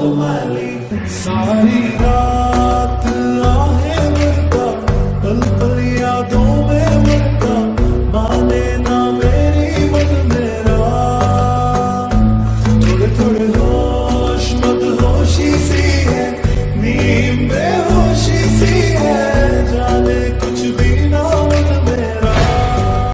माली सारी रात आहे मरता पल पल यादों में मरता माने ना मेरी मत मेरा। थोड़े थोड़े होश, मत होशी सी है नीम बेहोश